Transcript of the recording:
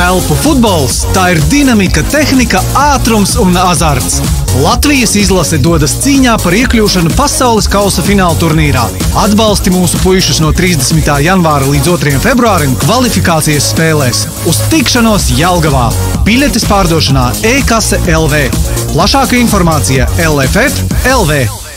telpu futbols - tā ir dinamika, tehnika, ātrums un azarts. Latvijas izlase dodas cīņā par iekļūšanu pasaules kausa fināla turnīrā. Atbalsti mūsu puišus no 30. janvāra līdz 2. februārim kvalifikācijas spēlēs. Uz tikšanos Jelgavā! Biļetes pārdošanā e-kase LV. Plašāka informācija LFF LV.